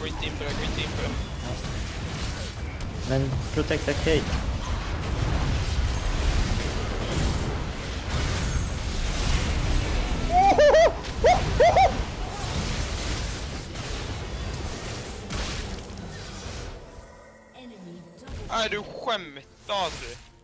Skit in på det, skit in på det. Men protecta Kate. Nej, du skämtar du.